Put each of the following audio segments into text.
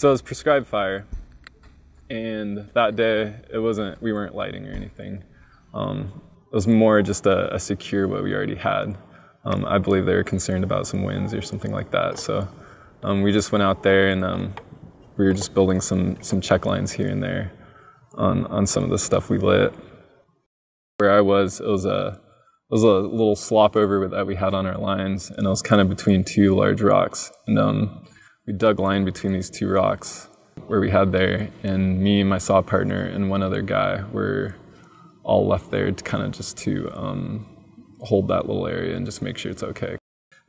So it was prescribed fire, and that day it wasn't. We weren't lighting or anything. Um, it was more just a, a, secure what we already had. Um, I believe they were concerned about some winds or something like that. So um, we just went out there and um, we were just building some some check lines here and there on on some of the stuff we lit. Where I was, it was a it was a little slop over that we had on our lines, and it was kind of between two large rocks. And um, we dug line between these two rocks where we had there, and me, my saw partner, and one other guy were all left there to kind of just to um, hold that little area and just make sure it's okay.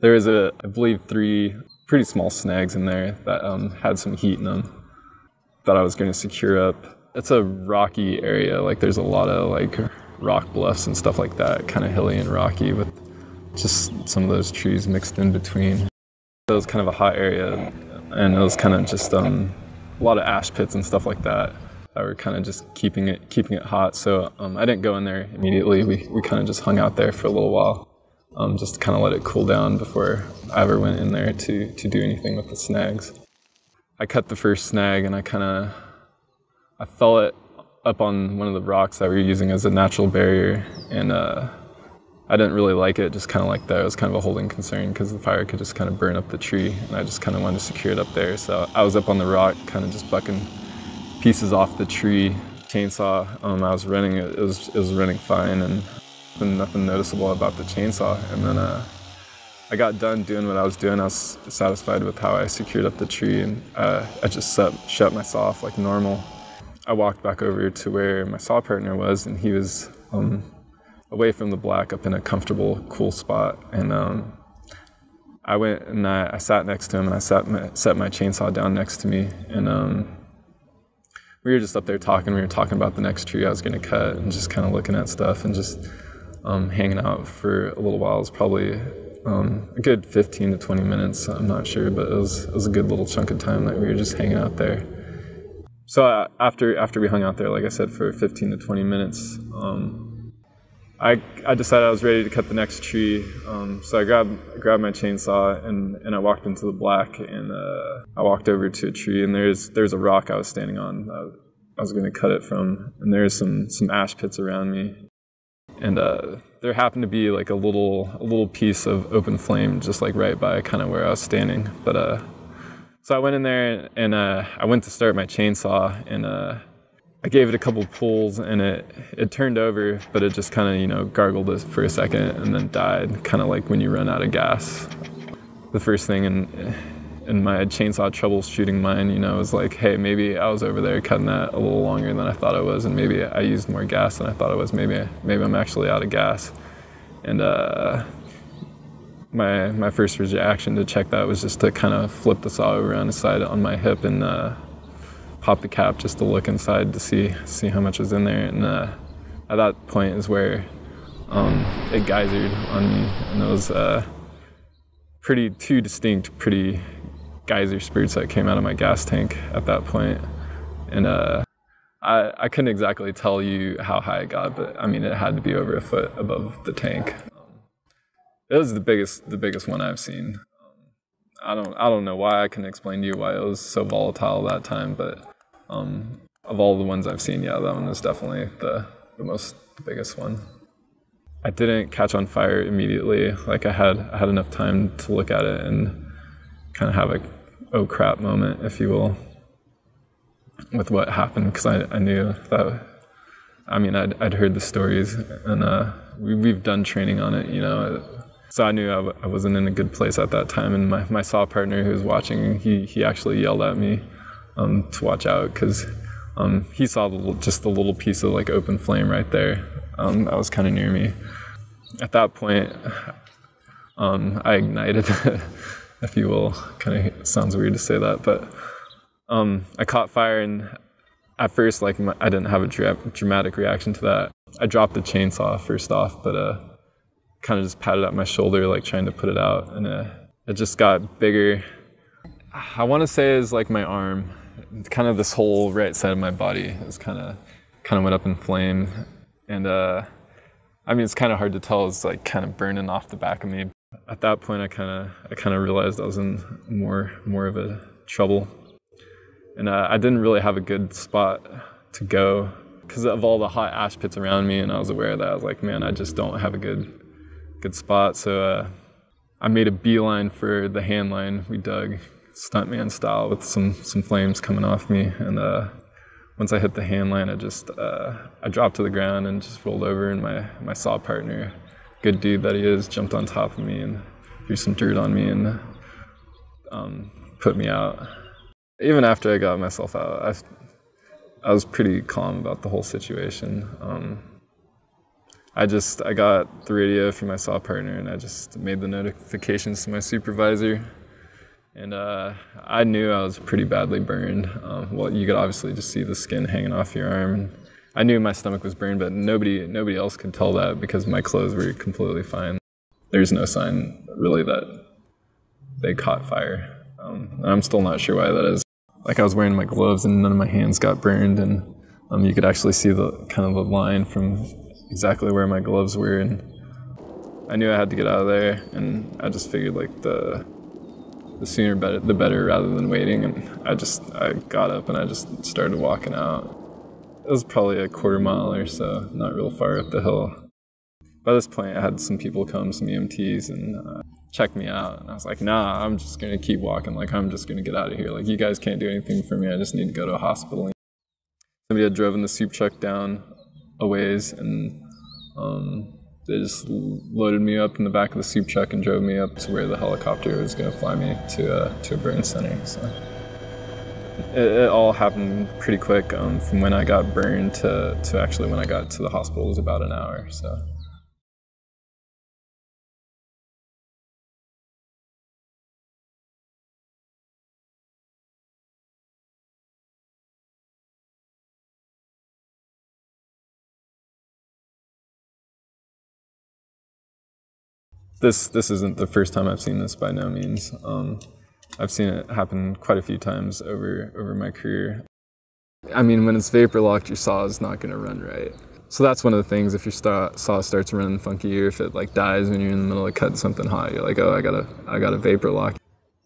There was a, I believe, three pretty small snags in there that um, had some heat in them that I was going to secure up. It's a rocky area. Like there's a lot of like rock bluffs and stuff like that, kind of hilly and rocky with just some of those trees mixed in between. It was kind of a hot area, and it was kind of just um, a lot of ash pits and stuff like that that were kind of just keeping it keeping it hot. So um, I didn't go in there immediately. We we kind of just hung out there for a little while, um, just to kind of let it cool down before I ever went in there to to do anything with the snags. I cut the first snag and I kind of I fell it up on one of the rocks that we were using as a natural barrier, and uh, I didn't really like it. Just kind of like that. It was kind of a holding concern because the fire could just kind of burn up the tree, and I just kind of wanted to secure it up there. So I was up on the rock, kind of just bucking pieces off the tree. Chainsaw, um, I was running it. Was it was running fine, and nothing noticeable about the chainsaw. And then uh, I got done doing what I was doing. I was satisfied with how I secured up the tree, and uh, I just set, shut my saw off like normal. I walked back over to where my saw partner was, and he was um, away from the black, up in a comfortable, cool spot. And um, I went and I, I, sat next to him, and I sat my, set my chainsaw down next to me, and um, we were just up there talking. We were talking about the next tree I was going to cut, and just kind of looking at stuff, and just um, hanging out for a little while. It was probably um, a good 15 to 20 minutes. I'm not sure, but it was it was a good little chunk of time that we were just hanging out there so uh, after after we hung out there, like I said, for 15 to 20 minutes, um, I I decided I was ready to cut the next tree. Um, so I grabbed grabbed my chainsaw and, and I walked into the black and uh, I walked over to a tree and there's there's a rock I was standing on. I was going to cut it from, and there's some some ash pits around me, and uh, there happened to be like a little a little piece of open flame just like right by kind of where I was standing, but uh, so I went in there and uh, I went to start my chainsaw and uh, I gave it a couple pulls and it it turned over, but it just kind of you know gargled for a second and then died, kind of like when you run out of gas. The first thing in in my chainsaw troubleshooting mind, you know, was like, hey, maybe I was over there cutting that a little longer than I thought I was, and maybe I used more gas than I thought I was. Maybe maybe I'm actually out of gas, and uh, my my first reaction to check that was just to kind of flip the saw over on the side on my hip and uh, pop the cap just to look inside to see see how much was in there. And uh, at that point is where um, it geysered on me, and it was uh, pretty two distinct, pretty geyser spurts that came out of my gas tank at that point. And uh, I I couldn't exactly tell you how high it got, but I mean it had to be over a foot above the tank. It was the biggest, the biggest one I've seen. I don't, I don't know why. I can explain to you why it was so volatile that time, but um, of all the ones I've seen, yeah, that one was definitely the the most, the biggest one. I didn't catch on fire immediately. Like I had, I had enough time to look at it and kind of have a oh crap moment, if you will, with what happened because I, I knew that. I mean, I'd, I'd heard the stories and uh, we, we've done training on it, you know so I knew I w- I wasn't in a good place at that time. And my, my saw partner who was watching, he, he actually yelled at me um, to watch out because um, he saw the, just the little piece of like open flame right there um, that was kind of near me. At that point, um, I ignited, if you will. Kind of sounds weird to say that, but um, I caught fire and at first, like I didn't have a dra- dramatic reaction to that. I dropped the chainsaw first off, but uh, kind of just patted at my shoulder, like trying to put it out, and uh, it just got bigger. I want to say is like my arm, kind of this whole right side of my body is kind of kind of went up in flame, and uh, I mean it's kind of hard to tell. It's like kind of burning off the back of me. At that point, I kind of I kind of realized I was in more more of a trouble, and uh, I didn't really have a good spot to go because of all the hot ash pits around me, and I was aware of that I was like, man, I just don't have a good good spot. So uh, I made a beeline for the hand line. We dug stuntman style with some some flames coming off me, and uh, once I hit the hand line, I just uh, I dropped to the ground and just rolled over, and my my saw partner, good dude that he is, jumped on top of me and threw some dirt on me and um, put me out. Even after I got myself out, I I was pretty calm about the whole situation. Um, I just I got the radio from my saw partner and I just made the notifications to my supervisor. And uh, I knew I was pretty badly burned. Um, well, you could obviously just see the skin hanging off your arm. I knew my stomach was burned, but nobody nobody else could tell that because my clothes were completely fine. There's no sign really that they caught fire. Um, I'm still not sure why that is like I was wearing my gloves and none of my hands got burned, and um, you could actually see the kind of the line from exactly where my gloves were, and I knew I had to get out of there, and I just figured like the the sooner better, the better, rather than waiting, and I just I got up and I just started walking out. It was probably a quarter mile or so, not real far up the hill. By this point, I had some people come, some EMTs, and uh, check me out. And I was like, nah, I'm just gonna keep walking. Like, I'm just gonna get out of here. Like, you guys can't do anything for me. I just need to go to a hospital. Somebody had driven the supe truck down a ways, and um, they just loaded me up in the back of the supe truck and drove me up to where the helicopter was gonna fly me to uh, to a burn center. So. It, it, all happened pretty quick. Um, from when I got burned to, to actually when I got to the hospital was about an hour. So. This this isn't the first time I've seen this by no means. Um, I've seen it happen quite a few times over over my career. I mean, when it's vapor locked, your saw is not going to run right. So that's one of the things. If your saw starts running funky, or if it like dies when you're in the middle of cutting something hot, you're like, oh, I gotta I got a vapor lock.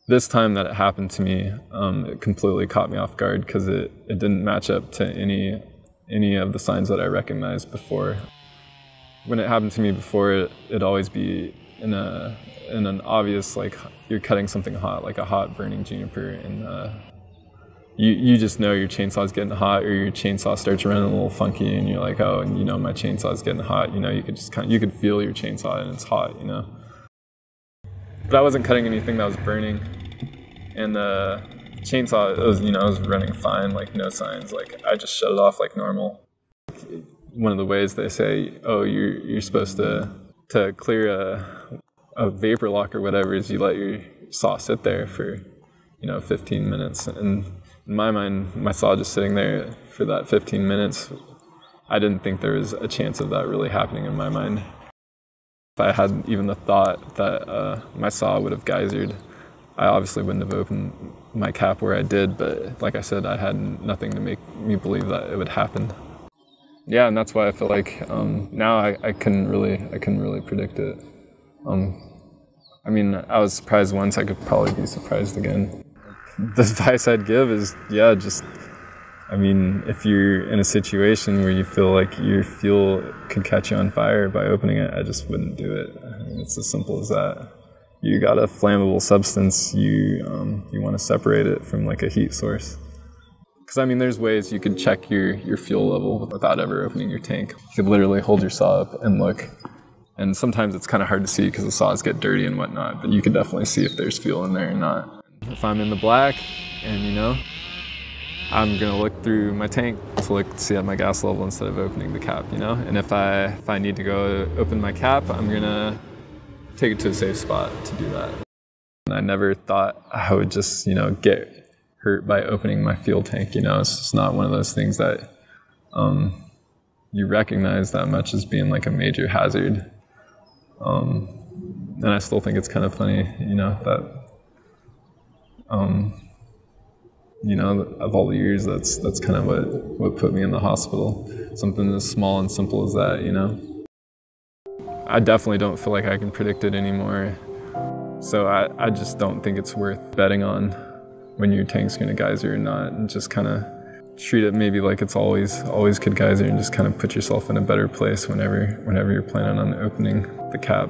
This time that it happened to me, um, it completely caught me off guard because it, it didn't match up to any any of the signs that I recognized before. When it happened to me before, it, it'd always be in a in an obvious like you're cutting something hot, like a hot burning juniper, and uh, you you just know your chainsaw's getting hot, or your chainsaw starts running a little funky, and you're like, oh, and you know my chainsaw's getting hot. You know, you could just kind of, you could feel your chainsaw and it's hot. You know, but I wasn't cutting anything that was burning, and the chainsaw was you know it was running fine, like no signs. Like I just shut it off like normal. One of the ways they say, oh, you're you're supposed to to clear a, a vapor lock or whatever is you let your saw sit there for you know 15 minutes. And in my mind my saw just sitting there for that 15 minutes i didn't think there was a chance of that really happening in my mind. If i had even the thought that uh, my saw would have geysered i obviously wouldn't have opened my cap where i did but like i said i had nothing to make me believe that it would happen yeah, and that's why I feel like um, now I, I couldn't really I couldn't really predict it. Um, I mean, I was surprised once. I could probably be surprised again. The advice I'd give is, yeah, just. I mean, if you're in a situation where you feel like your fuel could catch you on fire by opening it, I just wouldn't do it. It's as simple as that. You got a flammable substance. You um, you want to separate it from like a heat source. Because I mean, there's ways you could check your, your fuel level without ever opening your tank. You could literally hold your saw up and look. And sometimes it's kind of hard to see because the saws get dirty and whatnot, but you can definitely see if there's fuel in there or not. If I'm in the black and you know, I'm gonna look through my tank to look to see at my gas level instead of opening the cap, you know? And if I if I need to go open my cap, I'm gonna take it to a safe spot to do that. And I never thought I would just, you know, get hurt by opening my fuel tank. You know, it's just not one of those things that um, you recognize that much as being like a major hazard. Um, and I still think it's kind of funny, you know, that, um, you know, of all the years, that's that's kind of what what put me in the hospital. Something as small and simple as that, you know. I definitely don't feel like I can predict it anymore. So I, I just don't think it's worth betting on when your tank's going to geyser or not, and just kind of treat it maybe like it's always always could geyser, and just kind of put yourself in a better place whenever whenever you're planning on opening the cap.